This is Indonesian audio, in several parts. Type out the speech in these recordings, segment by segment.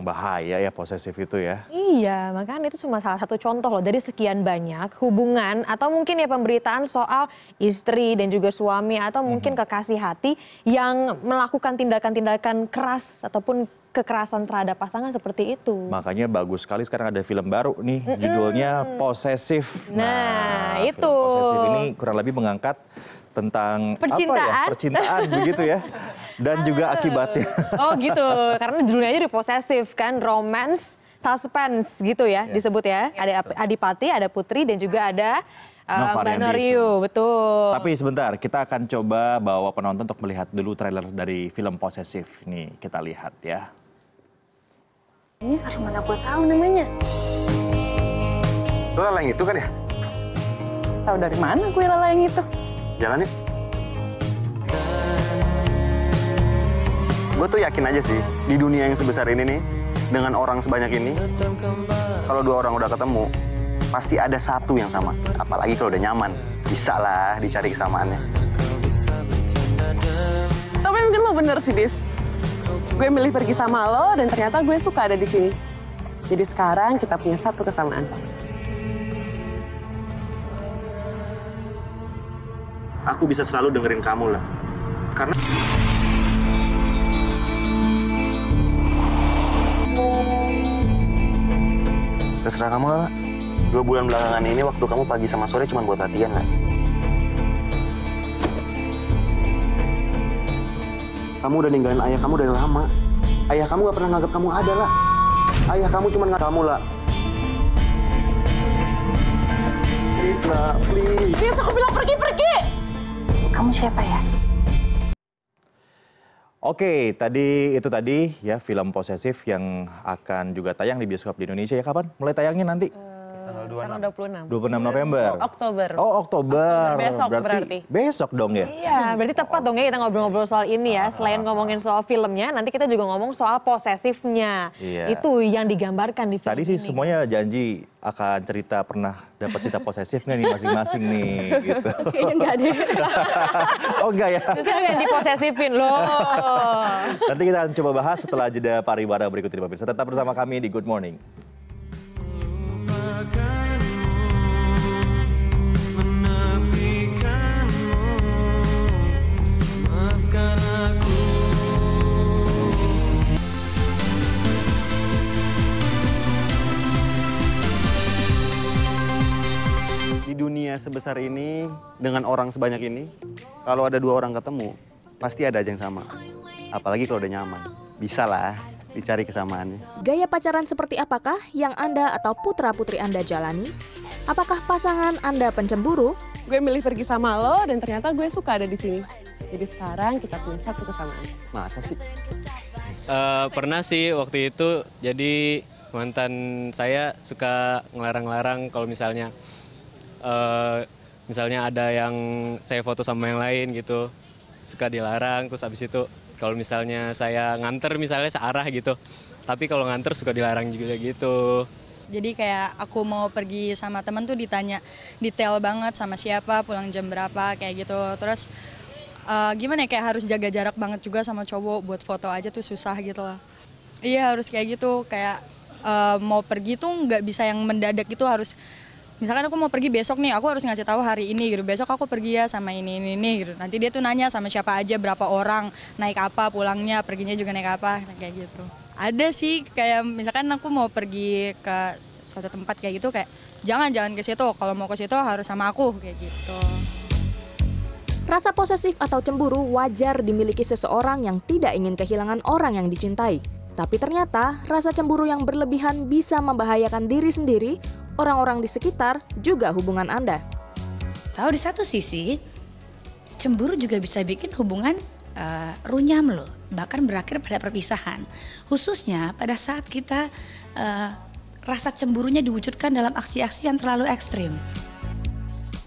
memang bahaya ya posesif itu ya. Iya, makanya itu cuma salah satu contoh loh dari sekian banyak hubungan atau mungkin ya pemberitaan soal istri dan juga suami atau mungkin Mhm. kekasih hati yang melakukan tindakan-tindakan keras ataupun kekerasan terhadap pasangan seperti itu. Makanya bagus sekali sekarang ada film baru nih judulnya Posesif. Nah, film itu. Posesif ini kurang lebih mengangkat tentang apa ya? Percintaan. Percintaan begitu ya. Dan juga akibatnya. Oh gitu, karena judulnya aja udah posesif kan, romance, suspense gitu ya Iya. disebut ya. Ada Adipati, ada Putri dan juga ada uh, Mbak betul. Tapi sebentar, kita akan coba bawa penonton untuk melihat dulu trailer dari film Posesif. Nih, kita lihat ya. Aduh mana gue tahu namanya. Lo lala yang itu kan ya? Tahu dari mana gue lala yang itu? Jalan yuk. Gue tuh yakin aja sih, di dunia yang sebesar ini nih, dengan orang sebanyak ini, kalau dua orang udah ketemu, pasti ada satu yang sama. Apalagi kalau udah nyaman. Bisa lah dicari kesamaannya. Tapi mungkin lo bener sih, Dis. Gue milih pergi sama lo dan ternyata gue suka ada di sini. Jadi sekarang kita punya satu kesamaan. Aku bisa selalu dengerin kamu lah. Karena... Terserah kamu lah. Dua bulan belakangan ini waktu kamu pagi sama sore cuma buat latihan lah. Kamu udah ninggalin ayah kamu dari lama. Ayah kamu gak pernah nganggap kamu ada lah. Ayah kamu cuma nganggap kamu lah. Please lah, please. Dis, aku bilang pergi-pergi! Kamu siapa ya? Oke, tadi itu tadi ya film Posesif yang akan juga tayang di bioskop di Indonesia ya kapan? Mulai tayangnya nanti? Sekarang 26. 26 November. Oktober. Oh, Oktober. Besok berarti. Besok dong ya? Iya, berarti tepat dong ya kita ngobrol-ngobrol soal ini ya. Selain ngomongin soal filmnya, nanti kita juga ngomong soal posesifnya. Iya. Itu yang digambarkan di film Tadi sih ini. semuanya janji akan cerita pernah dapat cerita posesif nggak nih masing-masing nih gitu. Kayaknya enggak deh. Oh enggak ya? Justru yang diposesifin loh. Nanti kita akan coba bahas setelah jeda pariwara berikut ini pemirsa. Tetap bersama kami di Good Morning. Di dunia sebesar ini, dengan orang sebanyak ini, kalau ada dua orang ketemu, pasti ada aja yang sama. Apalagi kalau udah nyaman. Bisa lah dicari kesamaannya. Gaya pacaran seperti apakah yang Anda atau putra-putri Anda jalani? Apakah pasangan Anda pencemburu? Gue milih pergi sama lo dan ternyata gue suka ada di sini. Jadi sekarang kita punya satu kesamaan. Masa sih? Eh, pernah sih waktu itu jadi mantan saya suka ngelarang-larang kalau misalnya eh, misalnya ada yang saya foto sama yang lain gitu suka dilarang terus abis itu kalau misalnya saya nganter misalnya searah gitu tapi kalau nganter suka dilarang juga gitu Jadi kayak aku mau pergi sama temen tuh ditanya detail banget sama siapa, pulang jam berapa kayak gitu. Terus eh, gimana ya kayak harus jaga jarak banget juga sama cowok buat foto aja tuh susah gitu lah. Iya harus kayak gitu kayak eh, mau pergi tuh nggak bisa yang mendadak gitu harus misalkan aku mau pergi besok nih aku harus ngasih tahu hari ini gitu. Besok aku pergi ya sama ini ini ini gitu. Nanti dia tuh nanya sama siapa aja berapa orang naik apa pulangnya perginya juga naik apa kayak gitu. Ada sih kayak misalkan aku mau pergi ke suatu tempat kayak gitu kayak jangan jangan ke situ. Kalau mau ke situ harus sama aku kayak gitu. Rasa posesif atau cemburu wajar dimiliki seseorang yang tidak ingin kehilangan orang yang dicintai. Tapi ternyata rasa cemburu yang berlebihan bisa membahayakan diri sendiri, orang-orang di sekitar, juga hubungan Anda. Tahu di satu sisi, cemburu juga bisa bikin hubungan eh, runyam loh, bahkan berakhir pada perpisahan. Khususnya pada saat kita eh, rasa cemburunya diwujudkan dalam aksi-aksi yang terlalu ekstrim.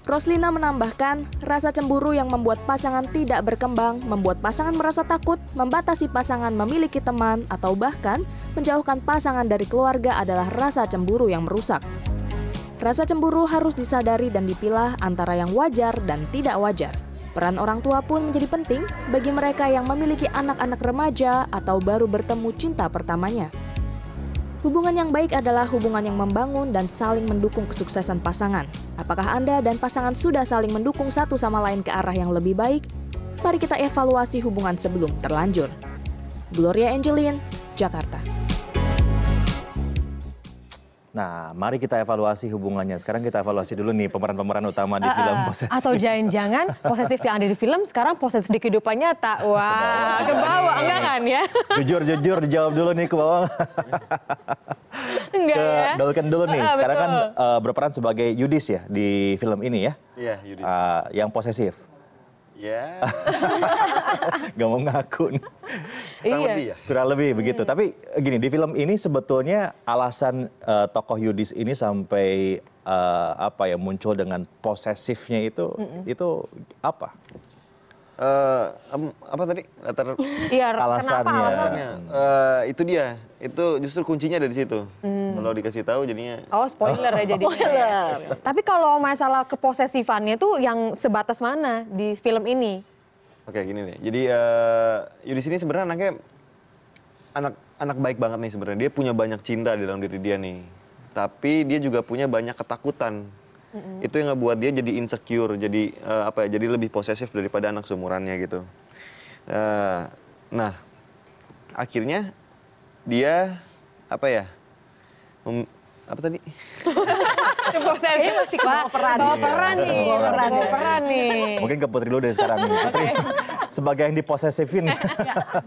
Roslina menambahkan, rasa cemburu yang membuat pasangan tidak berkembang, membuat pasangan merasa takut, membatasi pasangan memiliki teman, atau bahkan menjauhkan pasangan dari keluarga adalah rasa cemburu yang merusak. Rasa cemburu harus disadari dan dipilah antara yang wajar dan tidak wajar. Peran orang tua pun menjadi penting bagi mereka yang memiliki anak-anak remaja atau baru bertemu cinta pertamanya. Hubungan yang baik adalah hubungan yang membangun dan saling mendukung kesuksesan pasangan. Apakah Anda dan pasangan sudah saling mendukung satu sama lain ke arah yang lebih baik? Mari kita evaluasi hubungan sebelum terlanjur. Gloria Angelin, Jakarta. Nah, mari kita evaluasi hubungannya. Sekarang kita evaluasi dulu nih pemeran-pemeran utama di Ah, film ah. Posesif. Atau jangan-jangan posesif yang ada di film sekarang posesif di kehidupan nyata. Wah, ke bawah enggak kan ya? jujur, jujur dijawab dulu nih ke bawah. Enggak ke ya? Dolken dulu nih. Ah, Sekarang kan eh, berperan sebagai Yudis ya di film ini ya. Iya, Yudis. Eh, yang posesif. Ya, Gak mau ngaku nih. kurang Iya. lebih ya. Kurang lebih begitu. Tapi gini, di film ini sebetulnya alasan eh, tokoh Yudis ini sampai eh, apa ya muncul dengan posesifnya itu itu apa? Eh, apa tadi latar Iya, Alasannya. kenapa alasannya? Eh, itu dia. Itu justru kuncinya dari situ. Kalau dikasih tahu jadinya Oh, spoiler ya jadinya. Tapi kalau masalah keposesifannya tuh yang sebatas mana di film ini? Oke gini nih. Jadi eh Yudis ini sebenarnya anaknya anak anak baik banget nih sebenarnya. Dia punya banyak cinta di dalam diri dia nih. Tapi dia juga punya banyak ketakutan. Itu yang ngebuat dia jadi insecure, jadi eh, apa ya? Jadi lebih posesif daripada anak seumurannya gitu. Eh, nah, akhirnya dia apa ya? mem- apa tadi? Posesif masih bawa peran. Bawa peran nih. Bawa peran. Bawa peran nih. Mungkin ke Putri dulu deh sekarang nih. Putri sebagai yang diposesifin.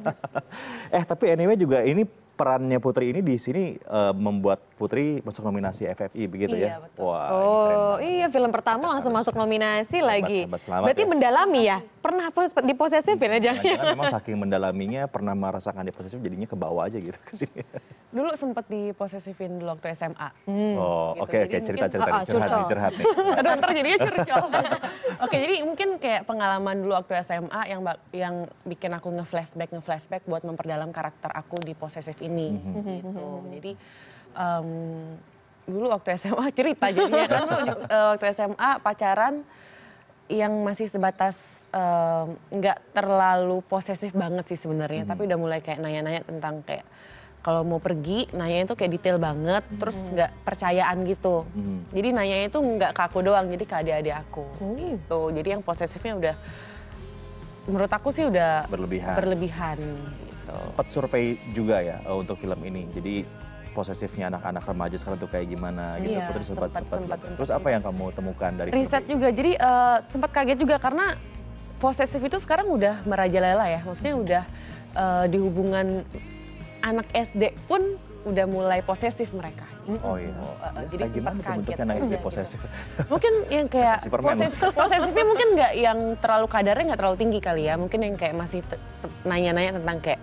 eh tapi anyway juga ini perannya Putri ini di sini eh, membuat Putri masuk nominasi FFI begitu ya. Wah, ini keren Oh iya film pertama langsung masuk nominasi lagi. hebat, selamat Berarti ya. mendalami ya? Pernah pos diposesifin ya jangan? Jangan-jangan memang saking mendalaminya pernah merasakan diposesif jadinya ke bawah aja gitu ke sini. Dulu sempat diposesifin dulu waktu SMA. Oh, Gitu, oke oke jadi cerita mungkin- cerita Ah, ah, nih, curhat curhat nih. Aduh, ntar jadinya curcol. Oke, jadi mungkin kayak pengalaman dulu waktu SMA yang yang bikin aku nge-flashback nge-flashback buat memperdalam karakter aku di posesif ini gitu. Jadi em, dulu waktu SMA cerita jadinya kan waktu SMA pacaran yang masih sebatas nggak terlalu posesif banget sih sebenarnya, tapi udah mulai kayak nanya-nanya tentang kayak kalau mau pergi nanya itu kayak detail banget, terus nggak percayaan gitu. Hmm. Jadi nanya itu nggak ke aku doang, jadi ke adik-adik aku. Gitu. Jadi yang posesifnya udah menurut aku sih udah Berlebihan. berlebihan. Sempat survei juga ya eh, untuk film ini. Jadi posesifnya anak-anak remaja sekarang tuh kayak gimana gitu. Iya, Putri sempat sempat, sempat. sempat, Terus apa yang kamu temukan dari Riset survei? juga, jadi eh, sempat kaget juga karena posesif itu sekarang udah merajalela ya. Maksudnya udah eh, di hubungan anak SD pun udah mulai posesif mereka. Oh iya. eh, jadi Kayak gimana kaget anak SD aja posesif? Mungkin yang kayak posesif, posesifnya mungkin nggak yang terlalu kadarnya nggak terlalu tinggi kali ya. Mungkin yang kayak masih nanya-nanya tentang kayak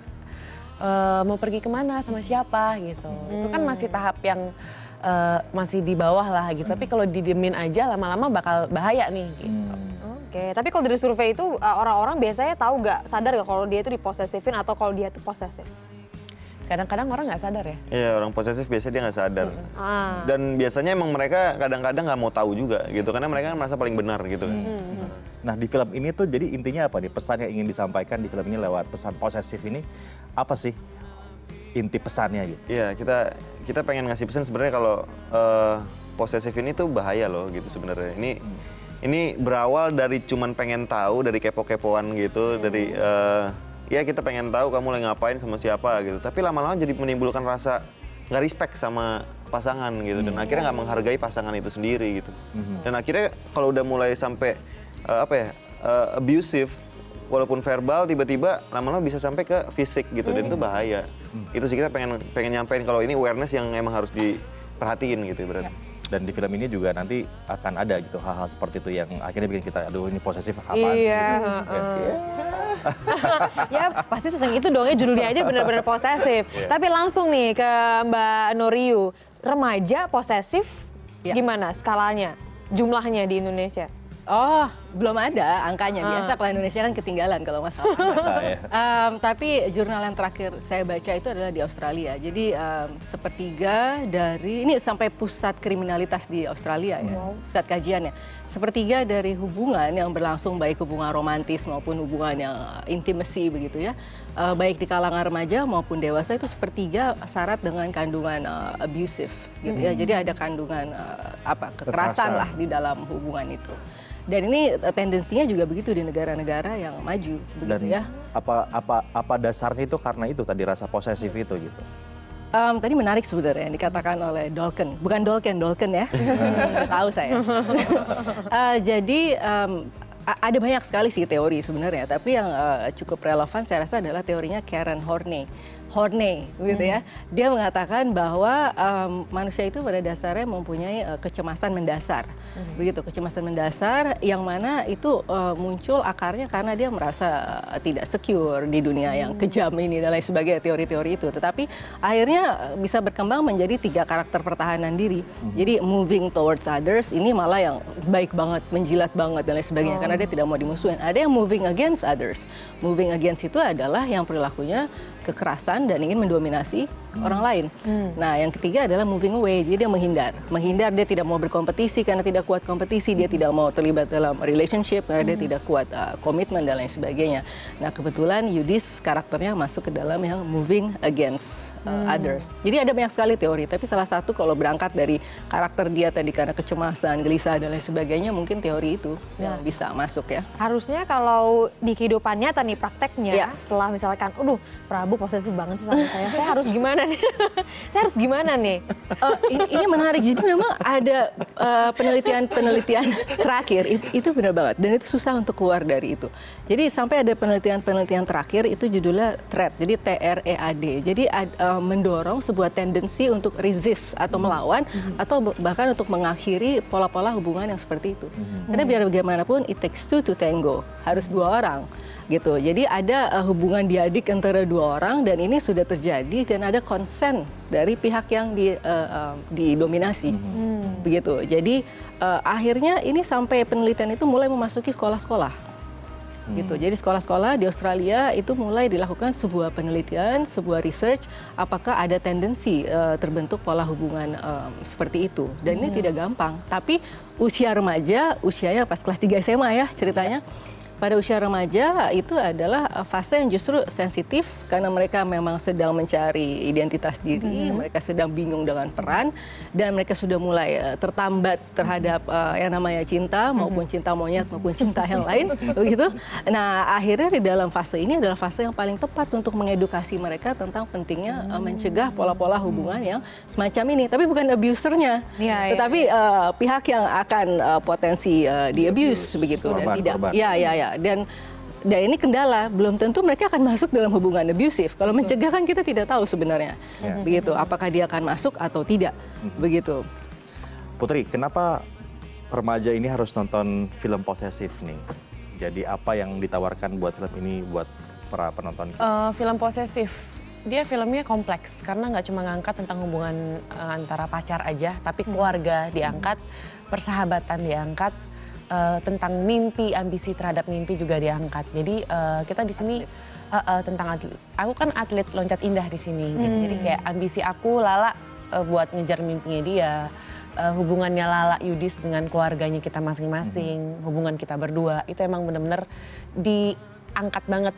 eh, mau pergi ke mana sama siapa gitu. Itu kan masih tahap yang eh, masih di bawah lah gitu. Tapi kalau didiemin aja lama-lama bakal bahaya nih gitu. Hmm. Oke, tapi kalau dari survei itu uh, orang-orang biasanya tahu nggak sadar nggak kalau dia itu diposesifin atau kalau dia itu posesif? Kadang-kadang orang nggak sadar ya. Iya orang posesif biasanya dia nggak sadar. Ah. Dan biasanya emang mereka kadang-kadang nggak mau tahu juga gitu karena mereka kan merasa paling benar gitu kan. Nah di film ini tuh jadi intinya apa nih? Pesan yang ingin disampaikan di film ini lewat pesan posesif ini apa sih inti pesannya gitu? Iya kita kita pengen ngasih pesan sebenarnya kalau eh, posesif ini tuh bahaya loh gitu sebenarnya. Ini ini berawal dari cuman pengen tahu dari kepo-kepoan gitu dari eh, ya kita pengen tahu kamu lagi ngapain sama siapa gitu. Tapi lama-lama jadi menimbulkan rasa nggak respect sama pasangan gitu dan akhirnya nggak menghargai pasangan itu sendiri gitu. Dan akhirnya kalau udah mulai sampai eh, apa ya eh, abusive walaupun verbal tiba-tiba lama-lama bisa sampai ke fisik gitu dan itu bahaya. Itu sih kita pengen pengen nyampein kalau ini awareness yang emang harus diperhatiin gitu berarti. Dan di film ini juga nanti akan ada gitu hal-hal seperti itu yang akhirnya bikin kita aduh ini posesif apaan sih? Iya, gitu. heeh. ya pasti tentang itu dong ya judulnya aja benar-benar posesif. Tapi langsung nih ke Mbak Noriu, remaja posesif gimana skalanya, jumlahnya di Indonesia? Oh, belum ada angkanya. Ah. Biasa kalau Indonesia kan ketinggalan kalau masalah. Nah, ya. Em, tapi jurnal yang terakhir saya baca itu adalah di Australia. Jadi em, sepertiga dari ini sampai pusat kriminalitas di Australia ya, pusat kajiannya. Sepertiga dari hubungan yang berlangsung baik hubungan romantis maupun hubungan yang intimacy begitu ya, eh, baik di kalangan remaja maupun dewasa itu sepertiga syarat dengan kandungan eh, abusive gitu ya. Jadi ada kandungan eh, apa kekerasan Kekerasan. lah di dalam hubungan itu. Dan ini eh, tendensinya juga begitu di negara-negara yang maju begitu Dan ya. apa apa apa dasarnya itu karena itu tadi rasa posesif itu gitu. Em, tadi menarik sebenarnya yang dikatakan oleh Dolken, bukan Dolken, Dolken ya, Nggak tahu saya. Eh, jadi a- ada banyak sekali sih teori sebenarnya, tapi yang eh, cukup relevan saya rasa adalah teorinya Karen Horney. Horney, gitu ya. Dia mengatakan bahwa em, manusia itu pada dasarnya mempunyai eh, kecemasan mendasar, begitu kecemasan mendasar yang mana itu eh, muncul akarnya karena dia merasa eh, tidak secure di dunia yang kejam ini dan lain sebagainya teori-teori itu. Tetapi akhirnya bisa berkembang menjadi tiga karakter pertahanan diri. Jadi moving towards others ini malah yang baik banget, menjilat banget dan lain sebagainya karena dia tidak mau dimusuhin. Ada yang moving against others. Moving against itu adalah yang perilakunya kekerasan dan ingin mendominasi orang lain. Nah, yang ketiga adalah moving away. Jadi dia menghindar. Menghindar dia tidak mau berkompetisi karena tidak kuat kompetisi, dia tidak mau terlibat dalam relationship karena dia tidak kuat uh, komitmen dan lain sebagainya. Nah, kebetulan Yudis karakternya masuk ke dalam yang moving against uh, others. Jadi ada banyak sekali teori, tapi salah satu kalau berangkat dari karakter dia tadi karena kecemasan, gelisah dan lain sebagainya, mungkin teori itu yang bisa masuk ya. Harusnya kalau di kehidupan nyata nih prakteknya Iya. setelah misalkan, aduh Prabu posesif banget sih sama saya, saya harus gimana nih? saya harus gimana nih? Eh, ini, ini menarik. Jadi memang ada eh, penelitian-penelitian terakhir itu, itu benar banget dan itu susah untuk keluar dari itu. Jadi sampai ada penelitian-penelitian terakhir itu judulnya TREAD. Jadi T R E A D. Jadi ad- eh, mendorong sebuah tendensi untuk resist atau melawan atau b- bahkan untuk mengakhiri pola-pola hubungan yang seperti itu. Karena biar bagaimanapun it takes two to tango. Harus dua orang gitu. Jadi ada eh, hubungan diadik antara dua orang dan ini sudah terjadi dan ada konsen dari pihak yang di, eh, eh, didominasi. Begitu. Jadi eh, akhirnya ini sampai penelitian itu mulai memasuki sekolah-sekolah. Gitu. Jadi sekolah-sekolah di Australia itu mulai dilakukan sebuah penelitian, sebuah research apakah ada tendensi eh, terbentuk pola hubungan em, seperti itu. Dan ini tidak gampang. Tapi usia remaja, usianya pas kelas 3 SMA ya ceritanya. Pada usia remaja itu adalah eh, fase yang justru sensitif karena mereka memang sedang mencari identitas diri, mereka sedang bingung dengan peran dan mereka sudah mulai eh, tertambat terhadap eh, yang namanya cinta maupun cinta monyet maupun cinta yang lain begitu. Nah, akhirnya di dalam fase ini adalah fase yang paling tepat untuk mengedukasi mereka tentang pentingnya eh, mencegah pola-pola hubungan yang semacam ini. Tapi bukan abusernya, iya, tetapi eh, pihak yang akan eh, potensi eh, di abuse begitu dan Korban, tidak korban. ya ya ya dan dan ini kendala belum tentu mereka akan masuk dalam hubungan abusive. Kalau mencegah kan kita tidak tahu sebenarnya. Ya. begitu apakah dia akan masuk atau tidak. Begitu. Putri, kenapa remaja ini harus nonton film posesif nih? Jadi apa yang ditawarkan buat film ini buat para penonton? Eh, film posesif. Dia filmnya kompleks karena nggak cuma ngangkat tentang hubungan eh, antara pacar aja tapi keluarga diangkat persahabatan diangkat eh, tentang mimpi ambisi terhadap mimpi juga diangkat. Jadi eh, kita di sini eh, eh, tentang atlet. Aku kan atlet loncat indah di sini gitu. jadi kayak ambisi aku Lala eh, buat ngejar mimpinya dia. Eh, hubungannya Lala Yudis dengan keluarganya kita masing-masing hubungan kita berdua itu emang bener-bener diangkat banget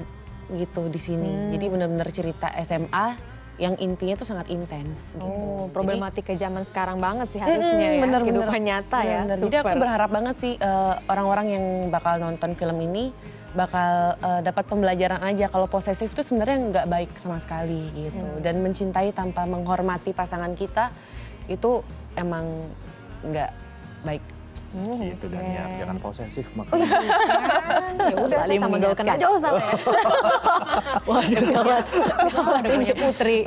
gitu di sini. Jadi benar-benar cerita SMA yang intinya tuh sangat intens gitu. Oh, Jadi- problematika zaman sekarang banget sih harusnya Mm-mm, ya. bener, Kehidupan bener. nyata ya. Bener. Jadi aku berharap banget sih eh, orang-orang yang bakal nonton film ini bakal eh, dapat pembelajaran aja kalau posesif itu sebenarnya nggak baik sama sekali gitu. Dan mencintai tanpa menghormati pasangan kita itu emang nggak baik. Gitu Daniar, jangan posesif Oh, makanya. ya udah Saling mengingatkan. aja oh sama ya. waduh gawat Udah punya putri.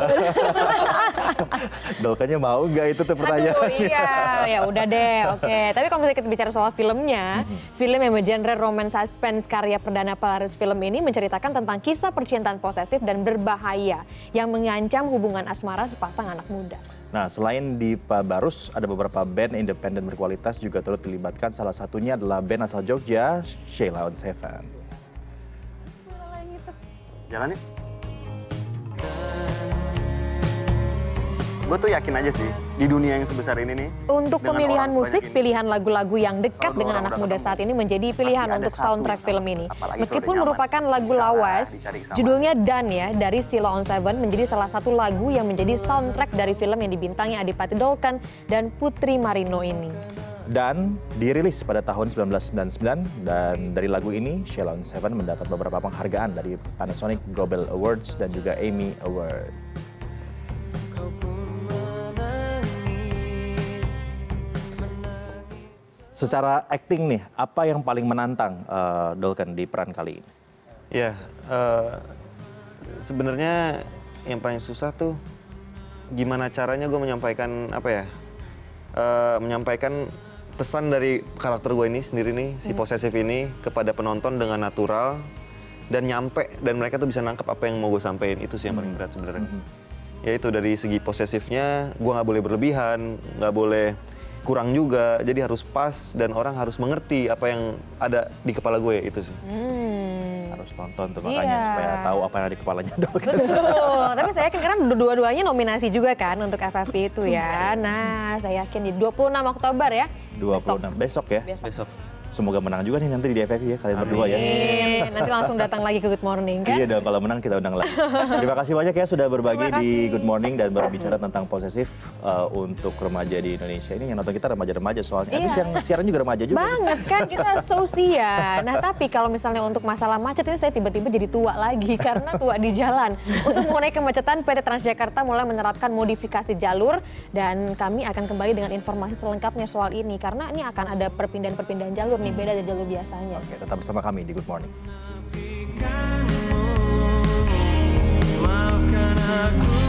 Dolkannya mau nggak itu tuh Aduh, pertanyaan? iya, ya udah deh, oke. Tapi kalau misalnya kita bicara soal filmnya, film yang bergenre romance suspense karya perdana pelaris film ini menceritakan tentang kisah percintaan posesif dan berbahaya yang mengancam hubungan asmara sepasang anak muda. Nah, selain di Barus, ada beberapa band independen berkualitas juga turut dilibatkan. Salah satunya adalah band asal Jogja, Sheila on Seven. Jalan yuk. Gue tuh yakin aja sih, di dunia yang sebesar ini nih. Untuk pemilihan musik, ini, pilihan lagu-lagu yang dekat dengan orang anak muda ketemu, saat ini menjadi pilihan untuk soundtrack film ini. Meskipun nyaman, merupakan lagu lawas, judulnya Dan ya dari Silo on Seven menjadi salah satu lagu yang menjadi soundtrack dari film yang dibintangi Adipati Dolken dan Putri Marino ini. Dan dirilis pada tahun 1999 dan dari lagu ini Sheila on Seven mendapat beberapa penghargaan dari Panasonic Global Awards dan juga Emmy Award. Secara acting nih, apa yang paling menantang uh, Dolken di peran kali ini? Ya, eh, sebenarnya yang paling susah tuh gimana caranya gue menyampaikan apa ya? Eh, menyampaikan pesan dari karakter gue ini sendiri nih, si posesif ini kepada penonton dengan natural dan nyampe dan mereka tuh bisa nangkep apa yang mau gue sampein itu sih yang paling berat sebenarnya. Ya itu dari segi posesifnya, gue nggak boleh berlebihan, nggak boleh kurang juga, jadi harus pas dan orang harus mengerti apa yang ada di kepala gue itu sih. Hmm. Harus tonton tuh makanya Iya. supaya tahu apa yang ada di kepalanya. Betul, tapi saya yakin karena dua-duanya nominasi juga kan untuk FFP itu ya. Nah, saya yakin di 26 Oktober ya. 26 besok ya. Besok. Semoga menang juga nih nanti di DFF ya kalian berdua ya. Amin. Nanti langsung datang lagi ke Good Morning kan? Iya dong, kalau menang kita undang lagi. Terima kasih banyak ya sudah berbagi di. Good Morning dan berbicara tentang posesif uh, untuk remaja di Indonesia. Ini yang nonton kita remaja-remaja soalnya. Iya. yang siaran juga remaja juga. sih. Banget kan kita seusia. Nah tapi kalau misalnya untuk masalah macet ini saya tiba-tiba jadi tua lagi karena tua di jalan. Untuk mengurangi kemacetan PT Transjakarta mulai menerapkan modifikasi jalur dan kami akan kembali dengan informasi selengkapnya soal ini karena ini akan ada perpindahan-perpindahan jalur nih beda dari jalur biasanya. Oke, tetap bersama kami di Good Morning. Maafkan aku